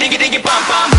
diggy diggy bum bum.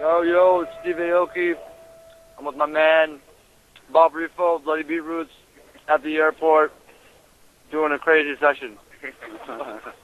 Yo, yo, it's Steve Aoki. I'm with my man, Bob Rifo, Bloody Beetroots, at the airport, doing a crazy session.